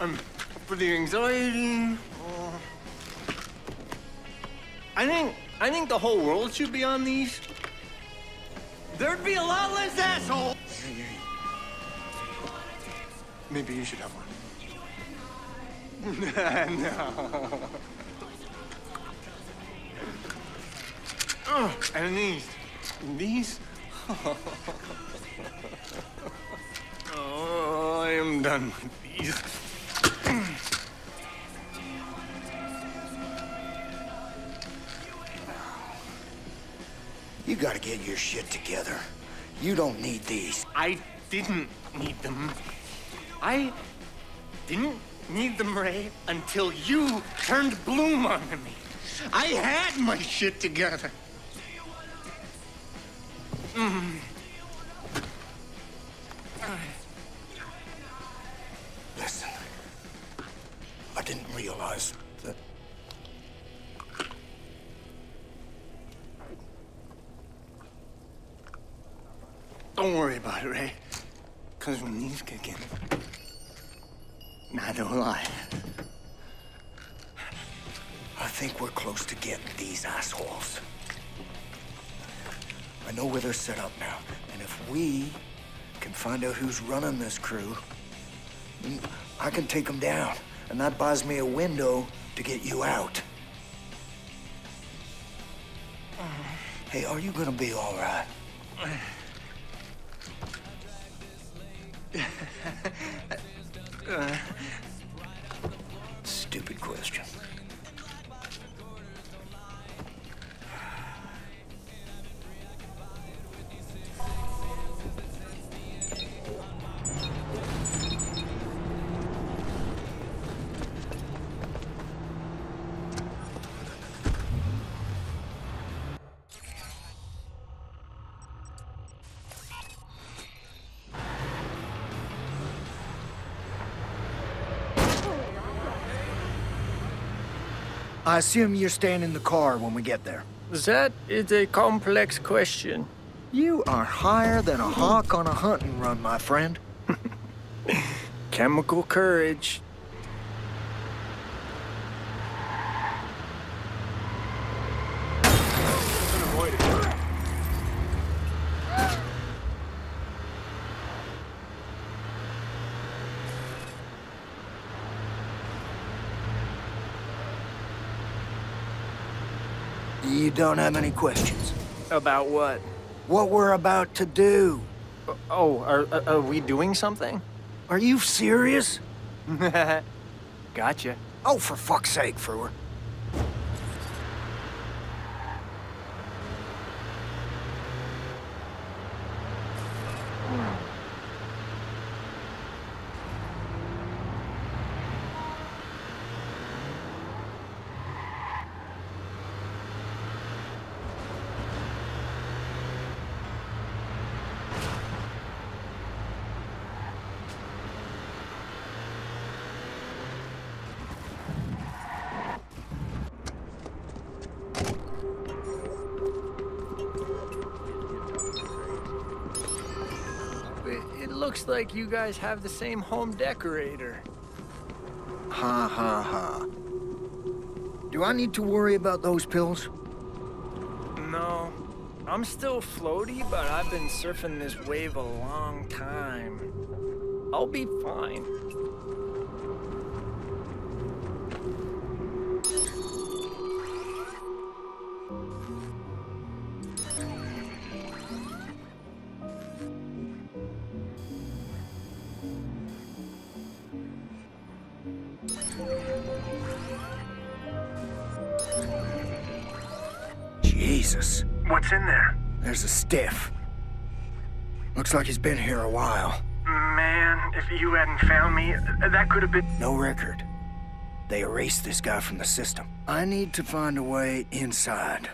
Um, for the anxiety. I think I think the whole world should be on these. There'd be a lot less assholes. Maybe you should have one. no. Oh, and these. These? done with these. You gotta get your shit together. You don't need these. I didn't need them. I didn't need them, Ray, until you turned Blume on me. I had my shit together. Mm. Don't worry about it, Ray. Because when these kick in, neither will I. I think we're close to getting these assholes. I know where they're set up now, and if we can find out who's running this crew, mm, I can take them down, and that buys me a window to get you out. Hey, are you gonna be all right? I assume you're staying in the car when we get there. That is a complex question. You are higher than a hawk on a hunting run, my friend. Chemical courage. You don't have any questions. About what? What we're about to do. Oh, are, are- we doing something? Are you serious? Gotcha. Oh, for fuck's sake, Frewer. Looks like you guys have the same home decorator. Ha ha ha. Do I need to worry about those pills? No. I'm still floaty, but I've been surfing this wave a long time. I'll be fine. There's a stiff. Looks like he's been here a while. Man, if you hadn't found me, that could have been. No record. They erased this guy from the system. I need to find a way inside.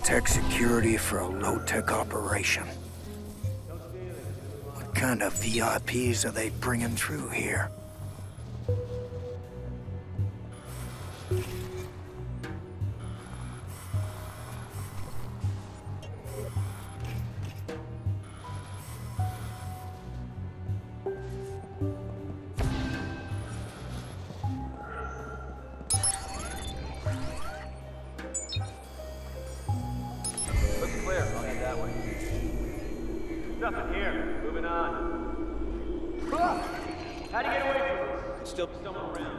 High-tech security for a low-tech operation. What kind of VIPs are they bringing through here? Nothing here. Moving on. How'd you get away from us? Still stumbling around.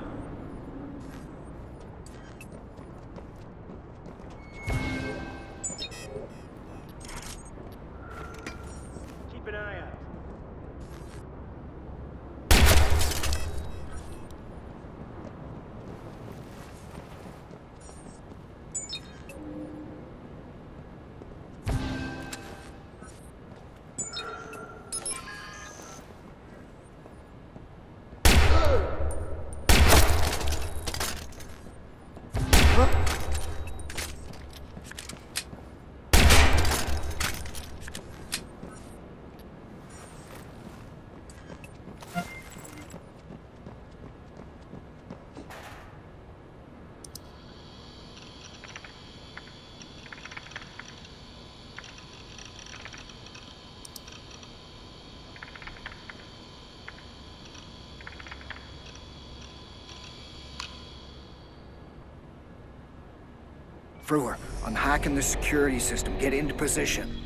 Oh! Frewer, I'm hacking the security system. Get into position.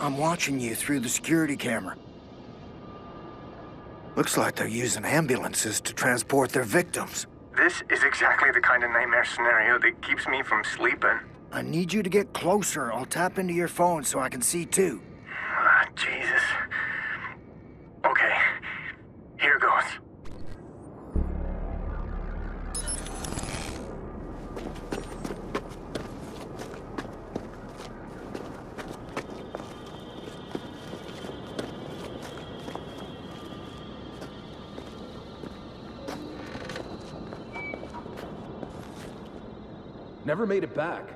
I'm watching you through the security camera. Looks like they're using ambulances to transport their victims. This is exactly the kind of nightmare scenario that keeps me from sleeping. I need you to get closer. I'll tap into your phone so I can see too. Ah, Jesus. Never made it back.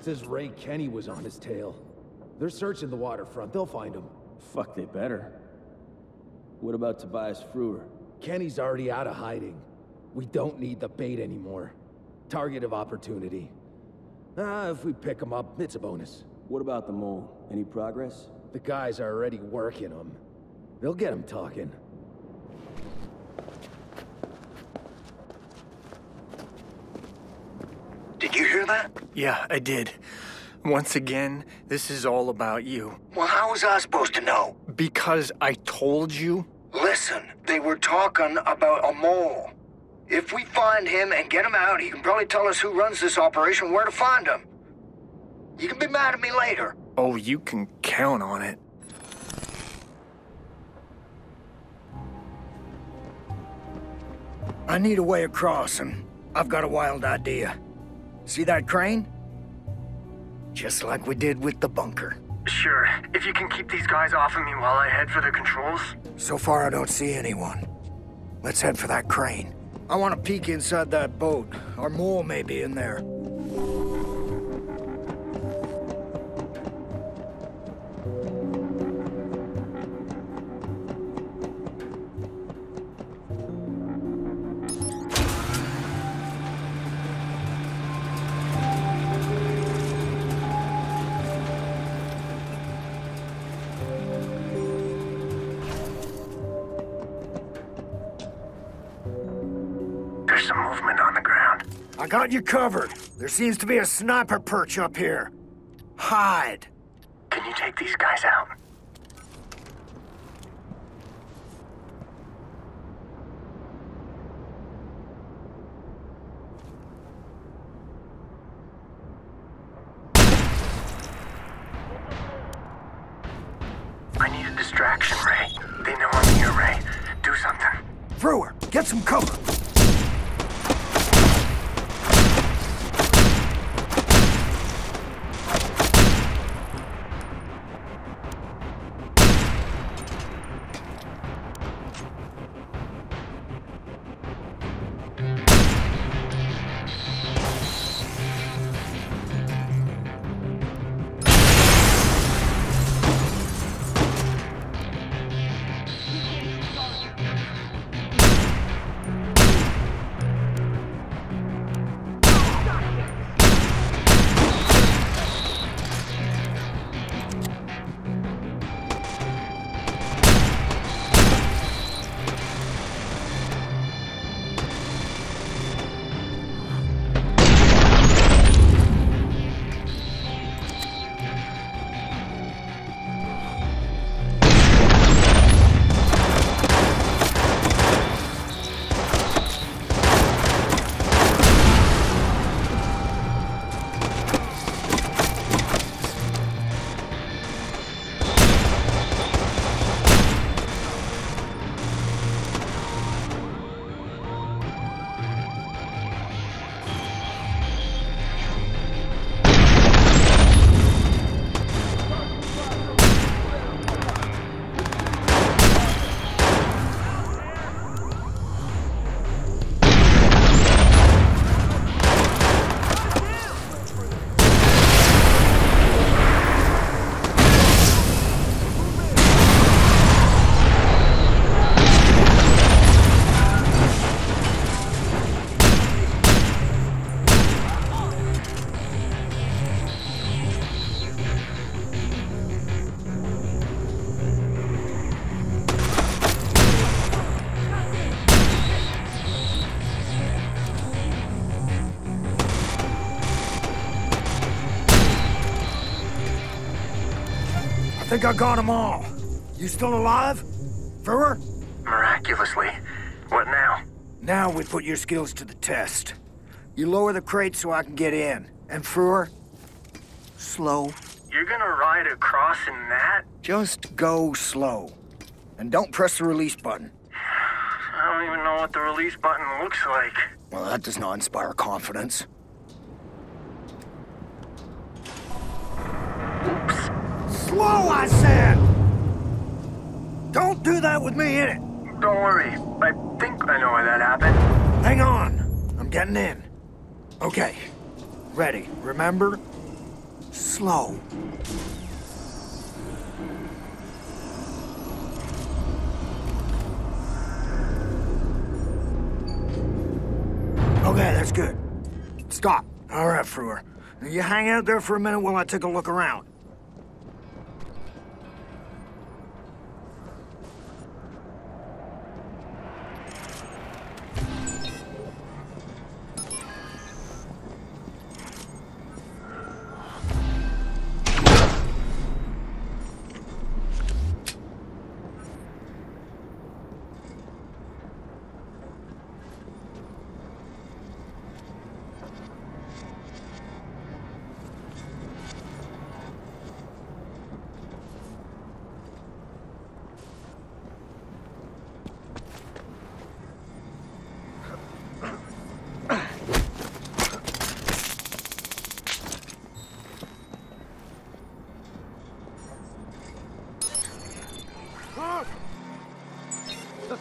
Says Ray Kenney was on his tail. They're searching the waterfront. They'll find him. Fuck, they better. What about Tobias Frewer? Kenney's already out of hiding. We don't need the bait anymore. Target of opportunity. Ah, if we pick him up, it's a bonus. What about the mole? Any progress? The guys are already working him. They'll get him talking. Did you hear that? Yeah, I did. Once again, this is all about you. Well, how was I supposed to know? Because I told you? Listen, they were talking about a mole. If we find him and get him out, he can probably tell us who runs this operation, where to find him. You can be mad at me later. Oh, you can count on it. I need a way across, and I've got a wild idea. See that crane? Just like we did with the bunker. Sure, if you can keep these guys off of me while I head for the controls. So far, I don't see anyone. Let's head for that crane. I want to peek inside that boat. Our mole may be in there. Got you covered. There seems to be a sniper perch up here. Hide. Can you take these guys out? I need a distraction, Ray. They know I'm here, Ray. Do something. Frewer, get some cover. Think I got them all. You still alive? Frewer? Miraculously. What now? Now we put your skills to the test. You lower the crate so I can get in. And Frewer, slow. You're gonna ride across in that? Just go slow. And don't press the release button. I don't even know what the release button looks like. Well, that does not inspire confidence. Slow, I said! Don't do that with me in it. Don't worry. I think I know why that happened. Hang on. I'm getting in. Okay. Ready. Remember? Slow. Okay, that's good. Stop. All right, Frewer. You hang out there for a minute while I take a look around.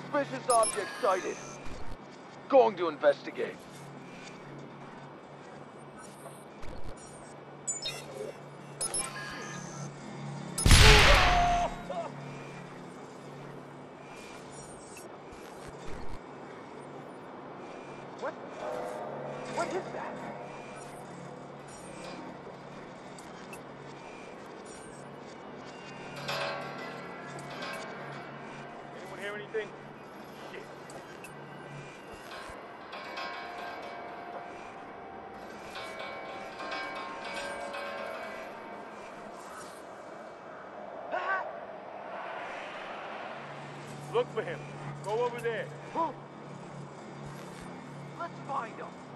Suspicious object sighted. Going to investigate. Look for him. Go over there. Let's find him.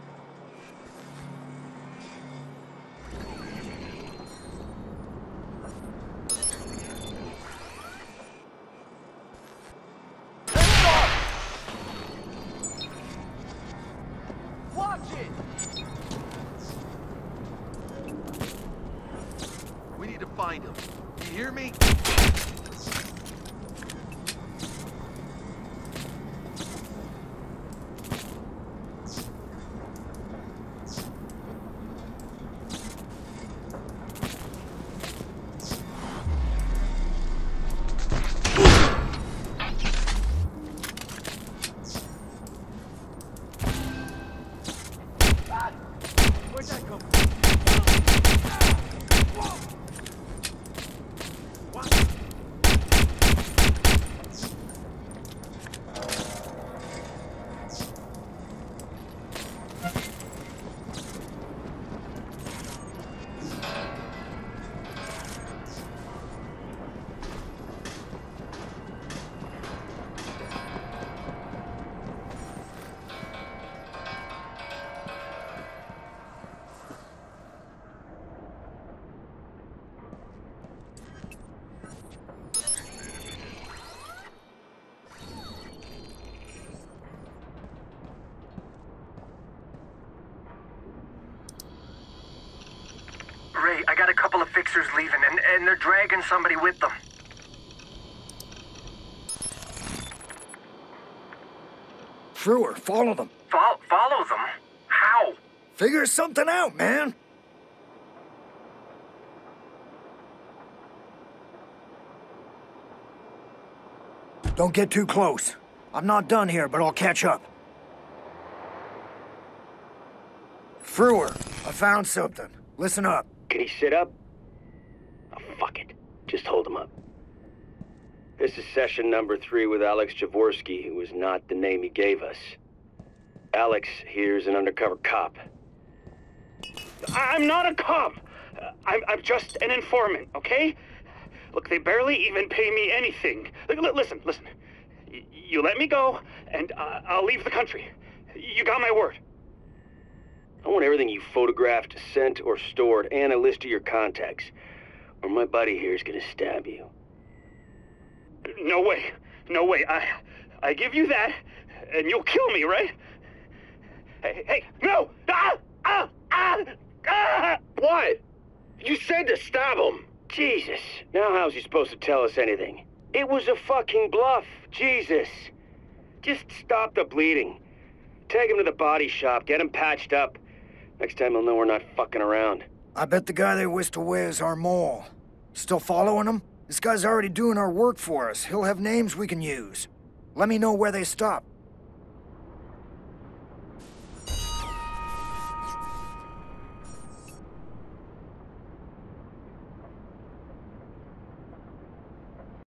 Couple of fixers leaving, and, and they're dragging somebody with them. Frewer, follow them. Fol- follow them? How? Figure something out, man. Don't get too close. I'm not done here, but I'll catch up. Frewer, I found something. Listen up. Can he sit up? Just hold him up. This is session number three with Alex Javorsky, who is not the name he gave us. Alex here's an undercover cop. I'm not a cop. I'm, I'm just an informant, okay? Look, they barely even pay me anything. Listen, listen. You let me go, and uh, I'll leave the country. You got my word. I want everything you photographed, sent, or stored, and a list of your contacts. Or my buddy here is gonna stab you. No way. No way. I I give you that, and you'll kill me, right? Hey, hey, no! Ah! Ah! Ah! ah! What? You said to stab him! Jesus. Now how's he supposed to tell us anything? It was a fucking bluff. Jesus. Just stop the bleeding. Take him to the body shop, get him patched up. Next time he'll know we're not fucking around. I bet the guy they whisked away is our mole. Still following him? This guy's already doing our work for us. He'll have names we can use. Let me know where they stop.